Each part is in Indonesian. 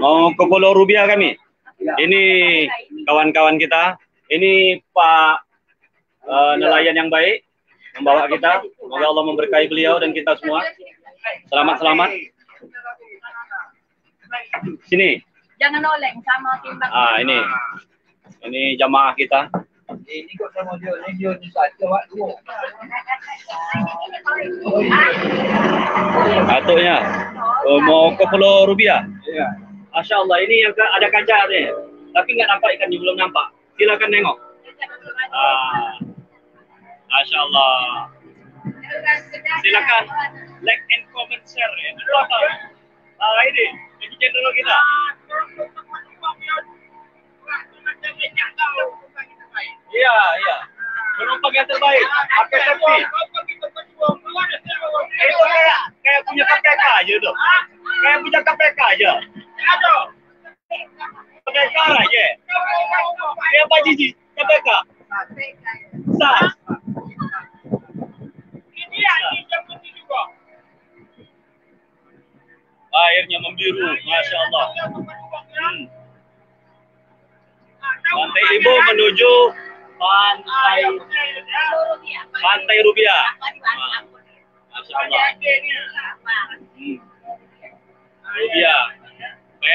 Mau ke Pulau Rubia kami. Ini kawan-kawan kita. Ini Pak uh, nelayan yang baik membawa kita. Semoga Allah memberkahi beliau dan kita semua. Selamat selamat. Sini. Jangan oleng sama timbang. Ah ini. Ini jamaah kita. Ini kok sama dia, ini dia ni saja waktu. Atuknya. Oh, mau ke Pulau Rubia. Ya. Masya Allah, ini yang ada kaca nih. Tapi nggak nampak ikannya, belum nampak. Silakan nengok. Ah. Masya Allah. Silakan like and comment share ya. Dulu apa? Ah, ini, ini channel kita. Iya, iya. Penumpang yang terbaik. Pakai safety. Itu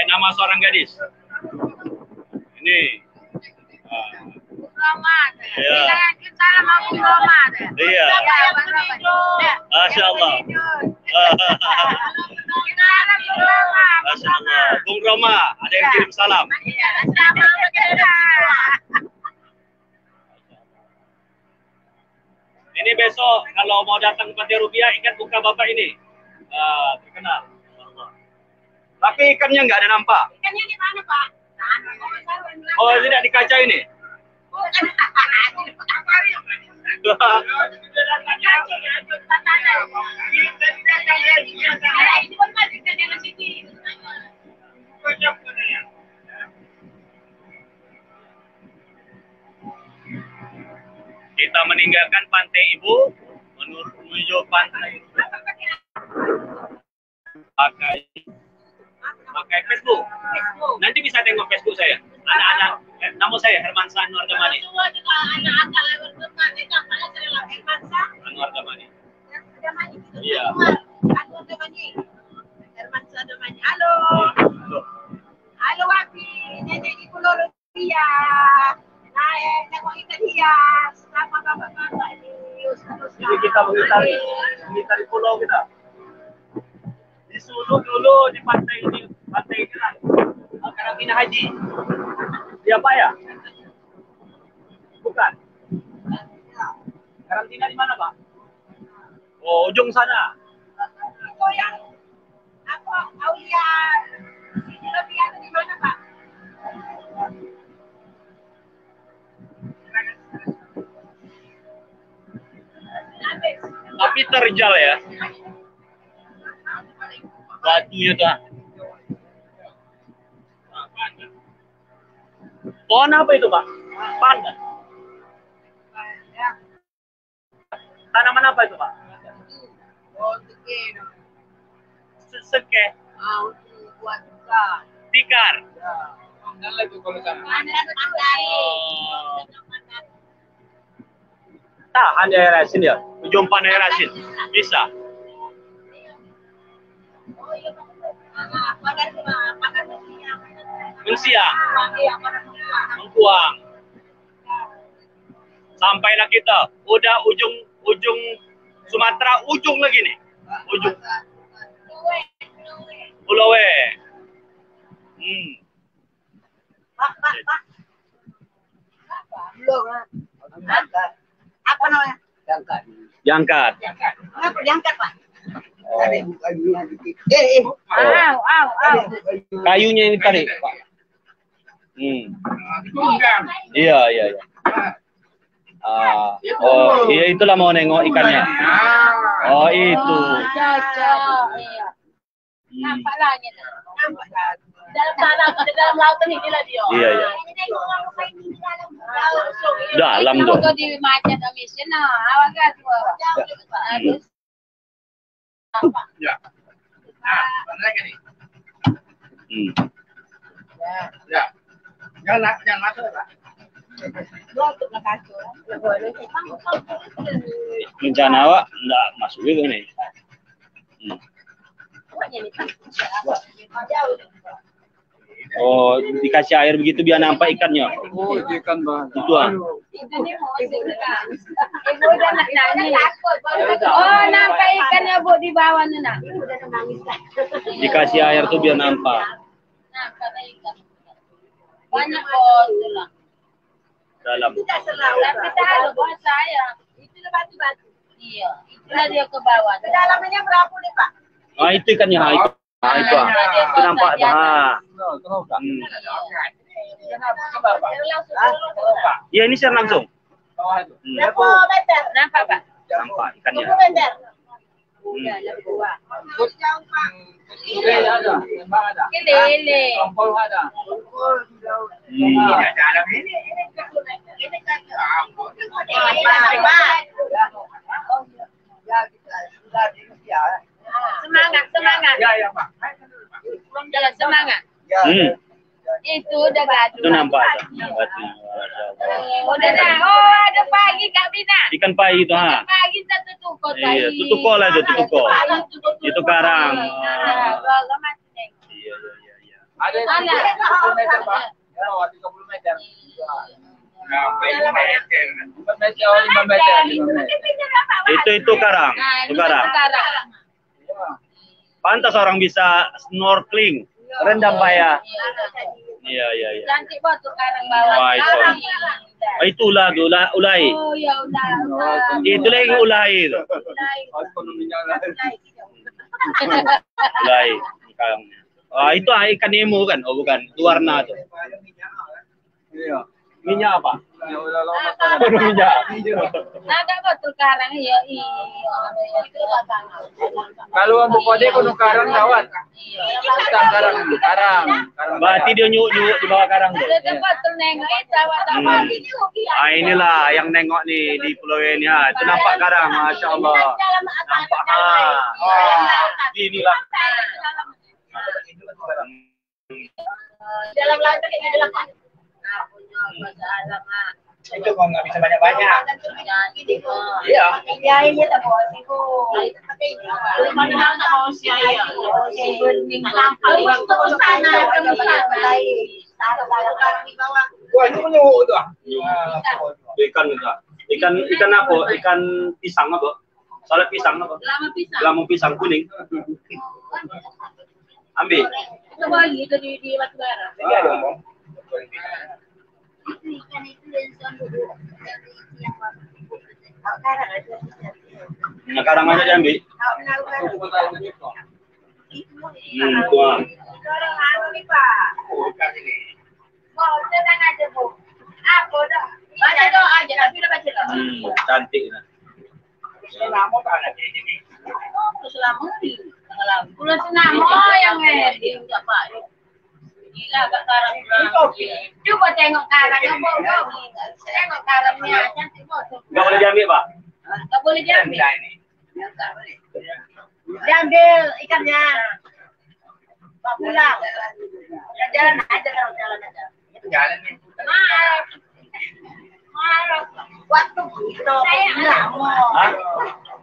nama seorang gadis. Ini. Ah, Iya. Iya. Masya Allah. Masya Allah. Bung Roma, ada yang kirim salam. Ini besok kalau mau datang ke Pantai Rubiah ingat buka bapak ini. Ah, terkenal. Tapi ikannya nggak ada nampak. Oh, tidak di kaca ini. Kita meninggalkan pantai ibu menuju pantai pakai pakai Facebook. Nanti bisa tengok Facebook saya. Anak-anak, eh, nama saya Herman Damani. Anwar Damani. Iya. Halo. Halo nenek di Pulau Rupiah. Tengok bapak-bapak ini. Ini kita mengitari, mengitari pulau kita. Di Sulu dulu di pantai ini, pantai ini lah. Karantina Haji. Siapa ya? Bukan. Karantina di mana, Pak? Oh, ujung sana. Itu yang apa Aulia lebih ada di mana Pak? Tapi terjal ya. Batunya tuh. Pohon apa itu, Pak? Pandan. Tanaman apa itu, Pak? Oh, begini. Se- Seke, Ah, untuk buat buka. tikar. Lagi kalau. Oh. Tahan ya Rasin ya. Ujung panai Rasin. Bisa. Oh, iya. Ah, pakai pakai siang. Mensiang, siang. mengkuang. Sampailah kita. Udah ujung ujung Sumatera ujung lagi nih. Ujung. Pulau W. Hmm. Pak, pak, pak. Belum. Angkat. Apa namanya? Angkat. Diangkat. Kenapa diangkat, Pak? Dikit. Eh, eh. Au. Kayunya ini tarik, Pak. Hmm. Iya, iya, iya. Ah, oh, iya itulah mau nengok ikannya. Oh, itu. Iya. Lah. Dalam tanah, dalam lautan ini lah dia. Iya, iya. Dalam tu. mau di macam mission nah. Awak kan tu. Ya. Nah, mana lagi ni? Hmm. Ya. Jangan masuk kacau. Rencana awak enggak masuk juga ni. Hmm. Oh, dikasih air begitu biar nampak ikannya. Oh, ikan bahan. Itu ah. Itu. Ibu dah nak nangis. Oh, nampak ikannya bu di bawah ni nak. Dikasih air tuh biar nampak. Nampak ikan. Banyak lah. Dalam. Tidak selalu. Tapi tak ada bahasa saya. Itu lah batu-batu. Iya, itulah dia ke bawah. Kedalamannya berapa nih Pak? Ah itu ikannya. Ah, itu. Ah, itu ah. Itu nampak tak? Hmm. Pak. Ya ini share langsung. Bawah itu. Hmm. Berapa meter? Nampak pak? Nampak ikannya. Berapa meter? Hmm. Lele ada, ada. Ada. Hmm. dalam ini. Ini. Ini Pak. Ya. Semangat, semangat. Ya, ya, Pak. Jalan semangat. Ya. Hmm. Itu udah batu. Itu nampak. Batu. Allah. Oh. Oh, ada pagi Kak Bina. Ikan pai itu ha. Pagi satu Iya, tu tuko lah itu. Itu karang. Iya, iya, iya, iya. Ada Ada. 30 meter, Pak. Ya, 30 meter. Sampai 5 meter. 5 meter, 5 meter. 5 meter. Itu itu karang. Nah, Itu karang. sekarang. Ya. Pantas orang bisa snorkeling. Rendam payah. Iya. Iya, iya, iya. Cantik banget tuh karang bawah. Wah, itu. Karang. Ah, itulah tu, ula- ulai. Oh, ya udah. udah. Itu lagi ulai itu. Ulai. Ulai. Karangnya. Ah, itu ah, ikan nemo kan? Oh, bukan. Itu warna tu. Iya. Minyak apa? Ya udah minyak. Ada betul karang ya. Itu latangan. Kalau ambil kode kono karang. Iya. Tang karang, karang. Karang. Berarti dia nyuk nyuk di bawah karang tu. Ada betul nengok itu awak tak Hmm. Ah inilah yang nengok ni di pulau ini ha. Itu nampak karang, masya Allah. Nampak ha. Oh, inilah. Dalam laut gitu. Itu kok nggak bisa banyak-banyak. Iya. Ya ini tak bawa siku. Tapi Mana ya. Terus sana, terus sana. Wah, itu menyuhu tu ah. Ikan juga. Ikan ikan apa? Ikan pisang apa? Salad pisang apa? Lama pisang. Lama pisang kuning. Ambil. Itu bagi itu di di batu bara. Iya dong, Nah, karang aja diambil. Itu. Hmm, udah doa. Hmm, cantik. Nah. Selama tak ada di sini. Terus selama ni. Pulau Senamo yang ngedi enggak baik. Gila agak karang Coba tengok karangnya bodoh. Tengok karangnya cantik bodoh. Enggak boleh diambil, Pak. Enggak boleh diambil. Nah, ini. Diambil ikannya. Pak pulang. Ya, jalan aja kalau jalan aja. Jalan ni. Maaf. Maaf. Waktu itu lama. Hah?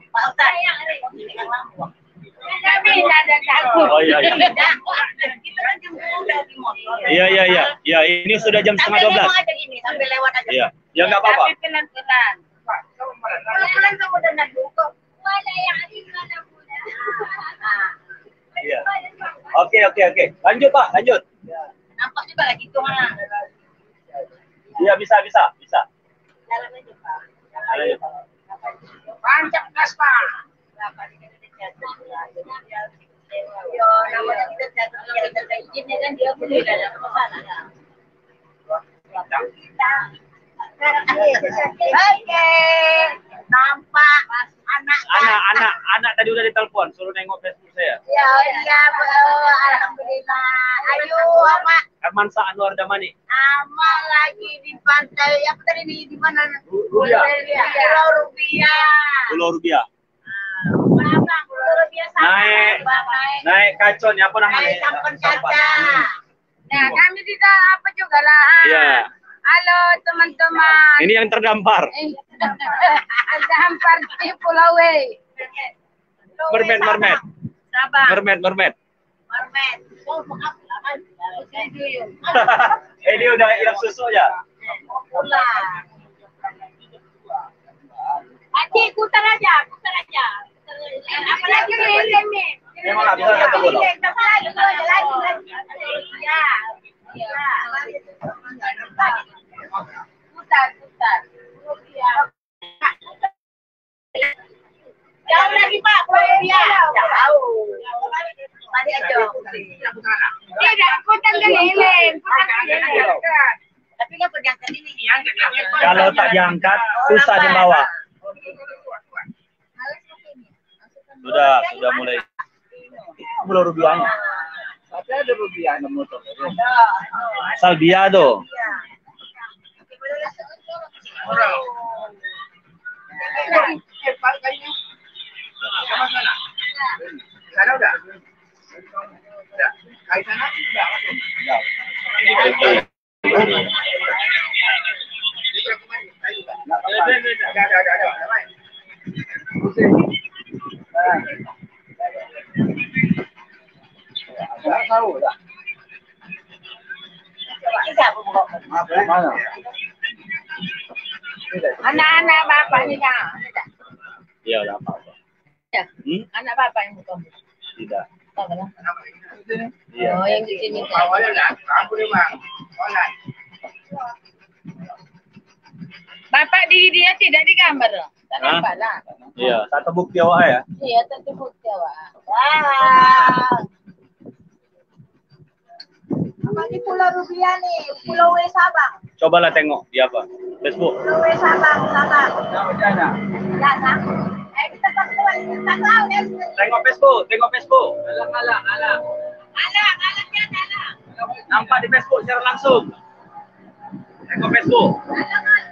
Pak Ustaz. Ikan lama. Tidak ada takut. Oh, iya, iya. Tidak. Kita kan udah di motor. Iya, iya, iya. Ya, ini sudah jam setengah 12. nengok aja gini, sampai lewat aja. Iya. Ya enggak apa-apa. Tapi pelan-pelan. Pelan-pelan kamu udah nak buka. Wala yang ada mana muda. Iya. Oke, oke, oke. Lanjut, Pak. Lanjut. Nampak juga lagi tuh mana. Iya, bisa, bisa, bisa. Jalan aja Pak. Lanjut. Pancap gas Pak. Yo, namanya kita kita kan dia. Oke, nampak anak Anak, tadi udah ditelepon, suruh nengok Facebook saya. Ya, iya, alhamdulillah. Ayo, Ama, Hermansa Anwar Damani. Ama lagi di pantai apa tadi di di mana? Rubiah. Pulau Rubiah. Pulau Rubiah. Berapa? Pulau Rubiah sama. Naik. Naik. Kacon, apa namanya? Naik Sampan. kaca. Nah, kami tidak apa juga lah. Iya. Halo teman-teman. Ini yang terdampar. Eh, Terdampar di Pulau W. Mermaid, mermaid. Mermaid, mermaid. Mermaid. Oh. Eh, dia udah hilang susu ya? Pulang. Putar aja, putar aja. Apalagi lilin nih. Memang nggak bisa satu bola. Ya. Ya. Putar, putar. Jauh lagi Pak, Pulau Rubiah. Jauh. Tadi aja. Tidak, putar ke lilin. Putar ke lilin. Tapi nggak berjangka ini. Kalau tak diangkat, susah dibawa. Sudah, sudah mulai. Pulau Rubiahnya. Tapi ada rupiah ada motor. Salviado. Sana udah. Udah. Kai sana udah langsung. Ada, ada, ada, ada. Ada, Anak-anak bapak ni dah. Iya, udah apa-apa. Ya. Hmm? Anak bapak yang bukan. Tidak. Tak lah. Iya. Oh, yang di sini kan. Awalnya dah, aku ni bang. Online. Bapak diri dia tidak digambar. Tak Hah? nampak lah. Iya, bukti awak ya. Iya, tentu bukti awak. Ah. Apa di Pulau Rubiah nih? Pulau W Sabang. Cobalah tengok di apa? Facebook. Pulau W Sabang, Sabang. Macam mana? Ya, Sam. Eh, kita tak tahu, kita tahu ya. Tengok Facebook, tengok Facebook. Alah, alah, alah. Alah, alah, dia alah. Nampak di Facebook secara langsung. Tengok Facebook. Alah, lagi.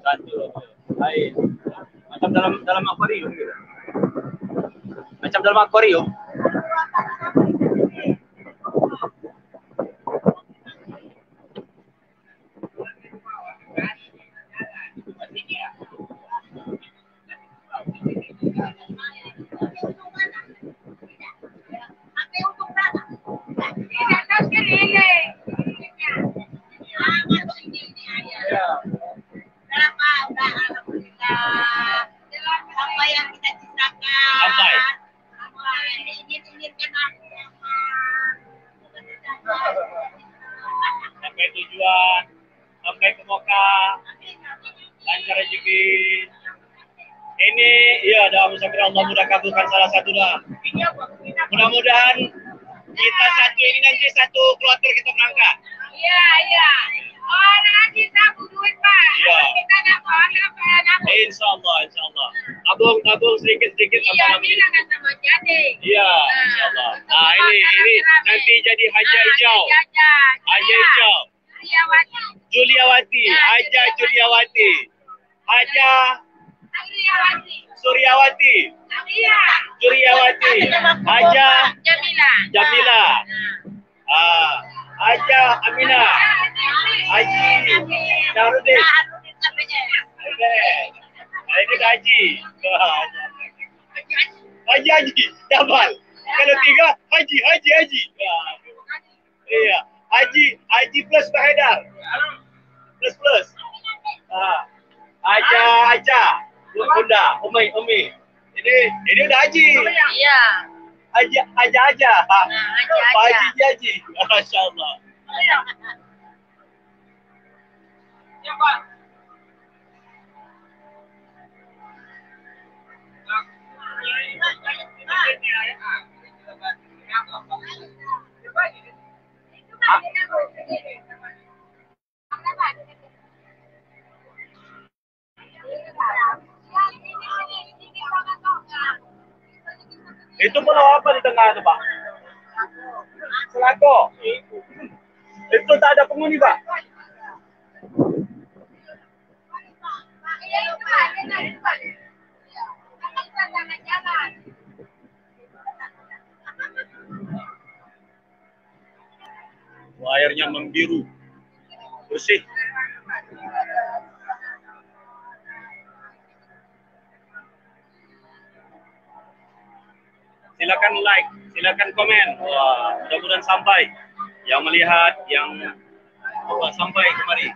Satu. Air. Macam dalam dalam akuarium gitu. Macam dalam akuarium. Kabulkan salah satu doa. Mudah-mudahan kita satu ini nanti satu kloter kita berangkat. Iya, iya. Orang kita duit, Pak. Iya. Kita dapat apa dapat. Insya Allah, insya Allah. Tabung, tabung sedikit-sedikit. Iya, apa ini namanya? akan sama jadi. Iya, insya Allah. Ini, ini nanti jadi Haja Hijau. Haja Haja Hijau. Juliawati. Juliawati, Haja Juliawati. Haja Juliawati. Suryawati, Iya. Juliawati. Haja Jamila. Jamila. Ah, Haja Amina. Haji Darudin. Oke. Nah, ini Haji. Haji Haji, Jabal. Kalau tiga, Haji, Haji, Haji. Ah, Iya, Haji, Haji plus Pak. Plus plus. Ah, Aja, Aja. Bunda, Umi, Umi. Ini, ini udah Haji. Iya. Aja, Aja, Aja. Nah, Haji, Pak Haja. Haji, Haji. Masya Allah. Itu Pak? Selako. Itu tak ada penghuni, Pak. Silakan komen. Wah, mudah-mudahan sampai yang melihat, yang sampai kemari.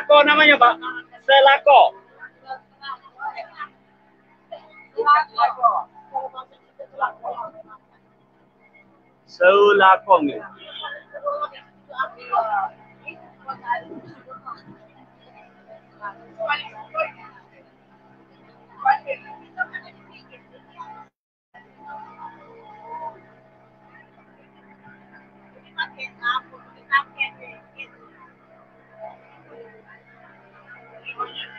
Selako namanya, Pak. Selako. Selakong. ya.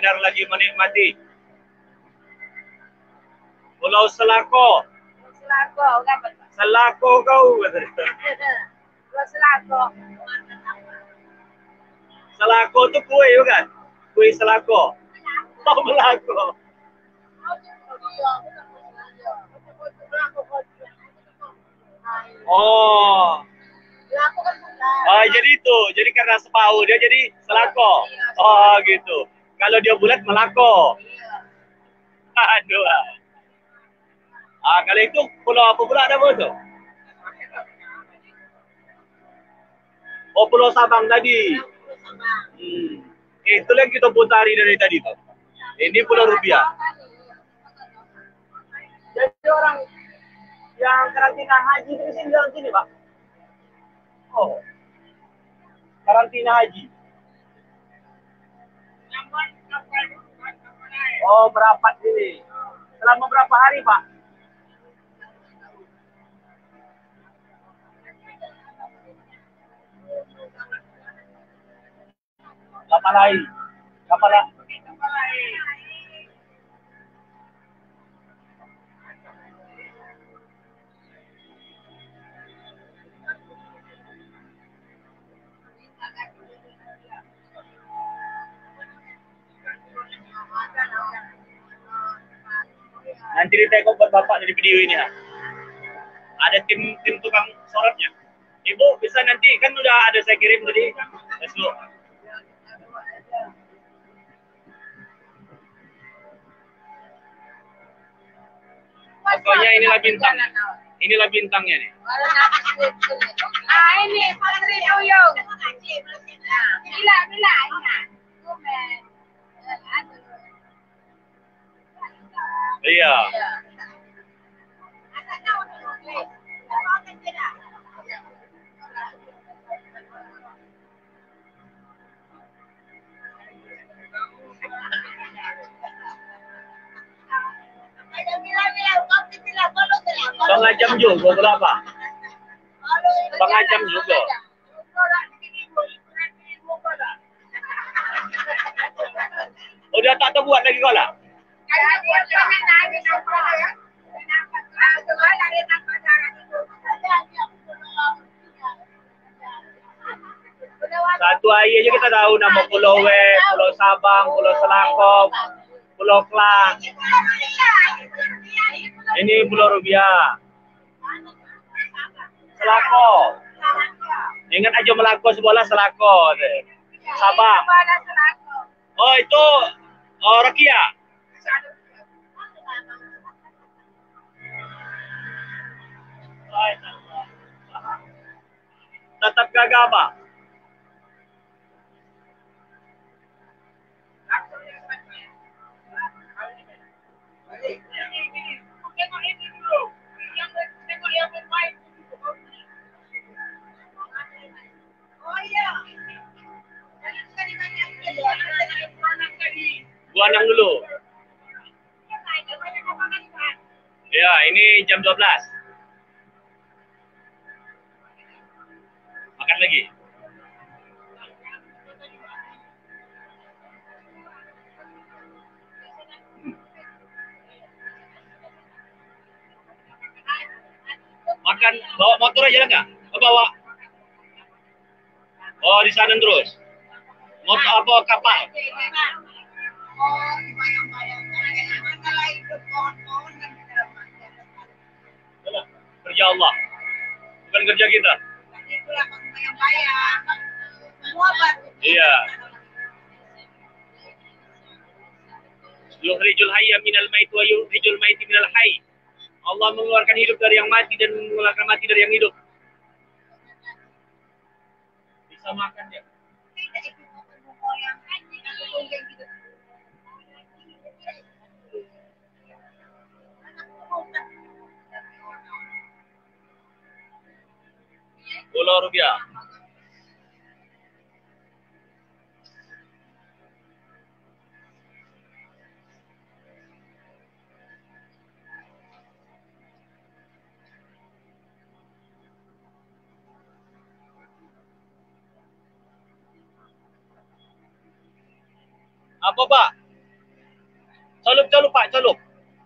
Mahendar lagi menikmati. Pulau Selako. Selako, kan. Selako kau. Pulau Selako. Selako tu kue bukan? Kue Selako. Oh, Melako. Oh. Oh, jadi itu. Jadi karena separuh dia jadi Selako. Oh, gitu. Kalau dia bulat Melako. Aduh. ah. Ah, kalau itu pulau apa pula nama tu? Oh, Pulau Sabang tadi. Hmm. Eh, itu yang kita putari dari tadi tu. Ini Pulau Rupiah. Jadi orang yang karantina haji itu di sini dalam sini, Pak. Oh. Karantina haji. Oh, berapa sini? Selama berapa hari, Pak? Kapal lain. Kapal lain. Nanti ditengok buat bapak dari video ini ya. Ada tim tim tukang sorotnya. Ibu bisa nanti kan udah ada saya kirim tadi. Facebook. Pokoknya inilah bintang. Inilah bintangnya nih. Ah ini Patri Duyung. Bila bila ingat. Iya. Setengah jam juga berapa? Setengah jam juga. Udah tak terbuat lagi kau lah? Satu hari aja kita tahu nama Pulau We, Pulau Sabang, Pulau Selangkop, Pulau Klang. Ini Pulau Rubiah. Selako. Ingat aja Melako sebelah Selako. Sabang. Oh itu oh, Rakia. Tetap gagah apa? Buanang dulu. Ya, ini jam 12. Makan lagi. makan bawa motor aja lah nggak? Oh, bawa. Oh di sana terus. Motor apa kapal? Kerja Allah. Bukan kerja kita. Iya. Yuhrijul hayya minal mait wa yuhrijul maiti minal hayy. Allah mengeluarkan hidup dari yang mati dan mengeluarkan mati dari yang hidup. Bisa makan ya. Rupiah. Apa pak? Celup celup pak celup,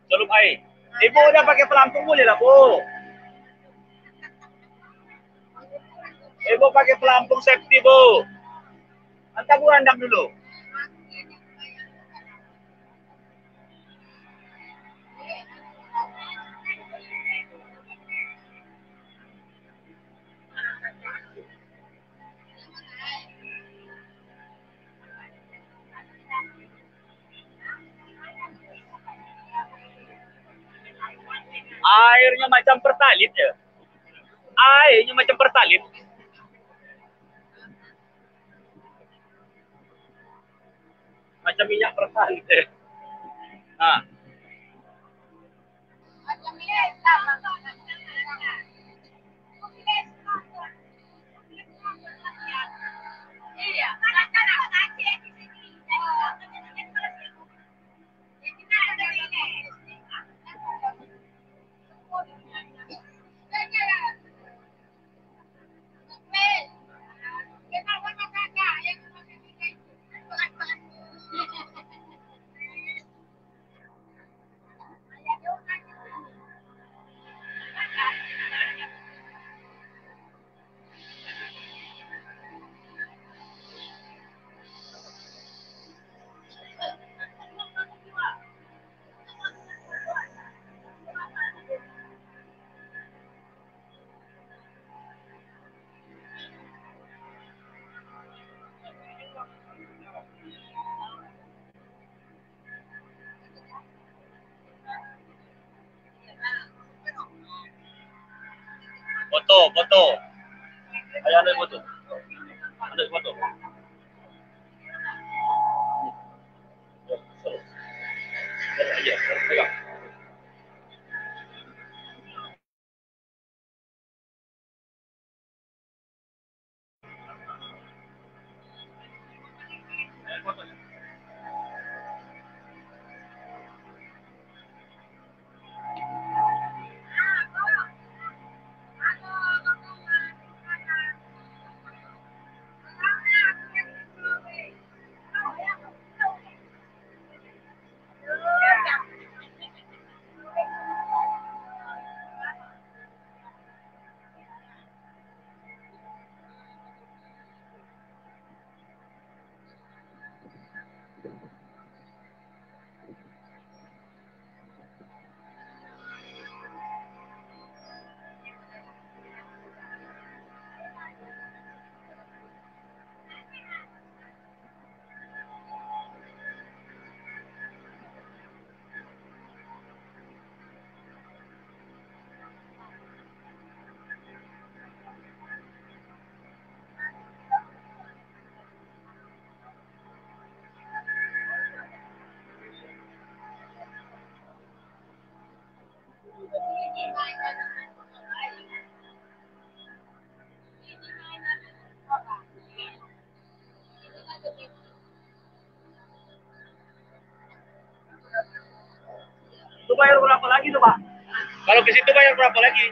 celup air. Ibu udah pakai pelampung boleh lah bu. Ibu pakai pelampung safety bu. Antar bu andam dulu. Airnya macam pertalit ya. Airnya macam pertalit. Macam minyak pertalit ya. Nah, Macam ini sama. Foto, foto. Ayo ambil foto. Ambil foto. Bayar berapa lagi tuh, Pak? Kalau ke situ bayar berapa lagi?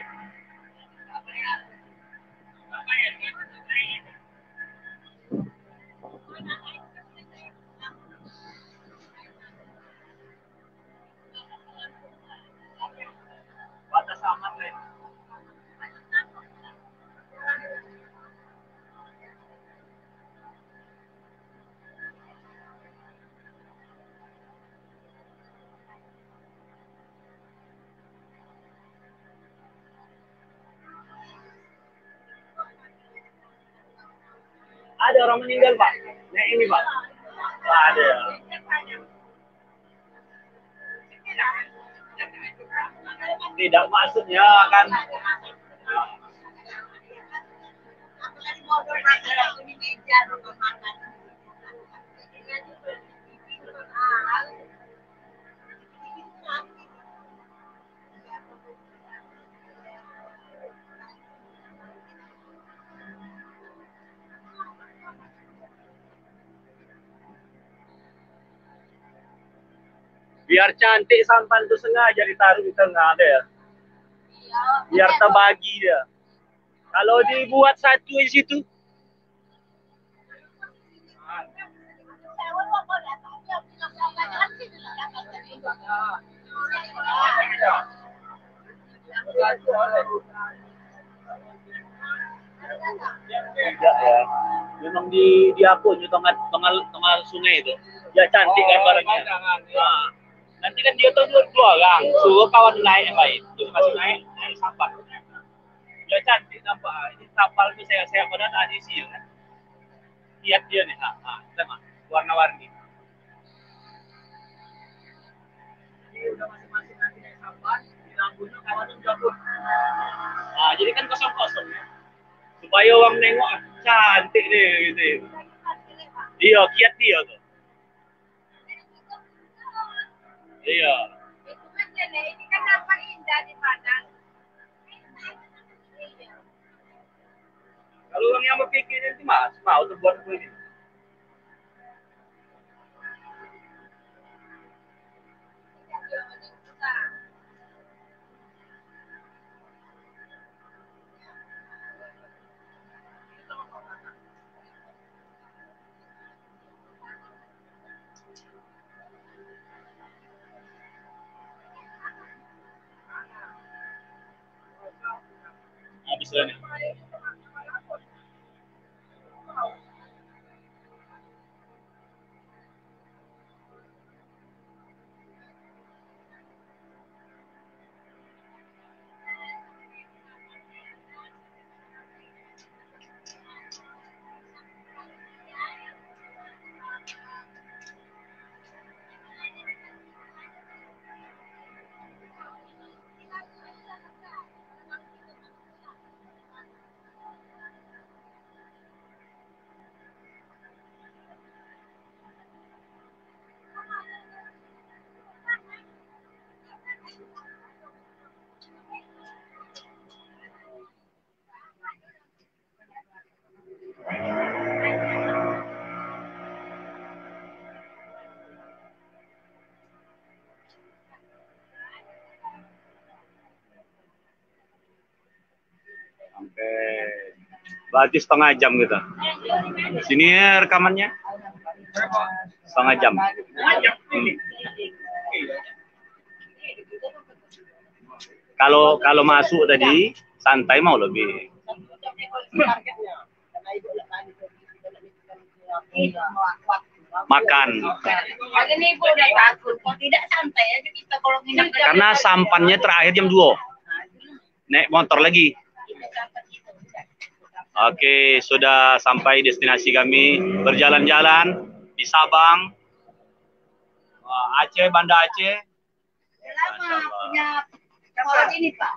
Ada orang meninggal Pak. Naik ini Pak. Ada. Tidak maksudnya kan biar cantik sampan itu sengaja ditaruh di tengah ada ya. Biar terbagi dia. Kalau dibuat satu di situ, tidak ya. Memang di di apa di tengah tengah tengah sungai itu. Ya cantik gambarnya. Nah, nanti kan dia tuh dua, orang. Suruh kawan naik yang baik. Terus kasih naik, naik sampah. Ya cantik nampak. Ini kapal ini saya saya pada ada isi kan. Lihat dia nih, ah, ah, tengok warna-warni. Ini udah masing-masing nanti naik sampah, di lampunya kawan udah pun. Nah, jadi kan kosong-kosong ya. Supaya orang nengok ah, cantik deh gitu. Iya, kiat dia tuh. Iya. Ini kan nampak indah di padang. Kalau orang yang berpikir nanti mas mau terbuat begini. Habis lah nih. Sampai berarti setengah jam kita. Sini ya rekamannya. Setengah jam. Hmm. Kalau kalau masuk tadi santai mau lebih. Makan. Karena sampannya terakhir jam 2. Naik motor lagi. Oke, sudah sampai destinasi kami berjalan-jalan di Sabang, Aceh, Banda Aceh. Lama punya kapal ini Pak.